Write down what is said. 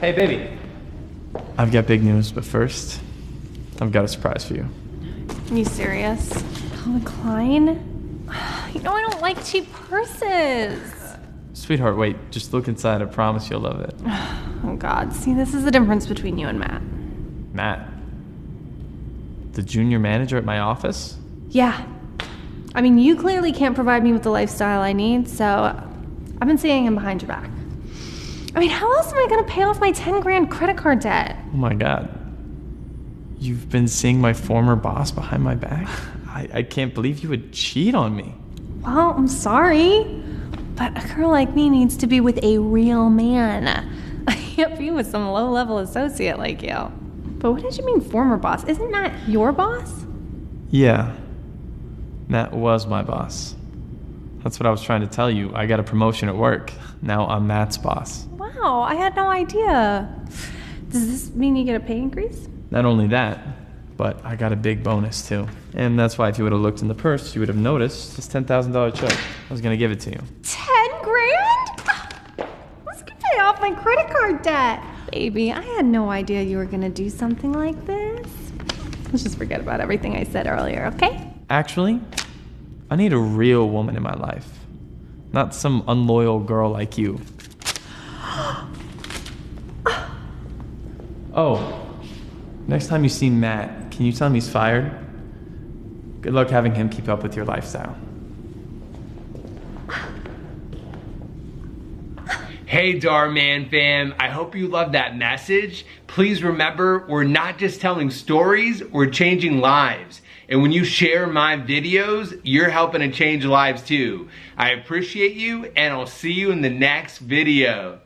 Hey, baby. I've got big news, but first, I've got a surprise for you. Are you serious? Calvin Klein? You know I don't like cheap purses. Sweetheart, wait, just look inside. I promise you'll love it. Oh God, see, this is the difference between you and Matt. Matt, the junior manager at my office? Yeah. I mean, you clearly can't provide me with the lifestyle I need, so I've been seeing him behind your back. I mean, how else am I gonna pay off my 10 grand credit card debt? Oh my god. You've been seeing my former boss behind my back? I, I can't believe you would cheat on me. Well, I'm sorry, but a girl like me needs to be with a real man. I can't be with some low level associate like you. But what did you mean, former boss? Isn't Matt your boss? Yeah. Matt was my boss. That's what I was trying to tell you. I got a promotion at work. Now I'm Matt's boss. Wow, I had no idea. Does this mean you get a pay increase? Not only that, but I got a big bonus too. And that's why if you would have looked in the purse, you would have noticed this $10,000 check. I was gonna give it to you. 10 grand? This could pay off my credit card debt. Baby, I had no idea you were gonna do something like this. Let's just forget about everything I said earlier, okay? Actually, I need a real woman in my life, not some unloyal girl like you. Oh, next time you see Matt, can you tell him he's fired? Good luck having him keep up with your lifestyle. Hey, Dhar Mann fam, I hope you love that message. Please remember, we're not just telling stories, we're changing lives. And when you share my videos, you're helping to change lives too. I appreciate you, and I'll see you in the next video.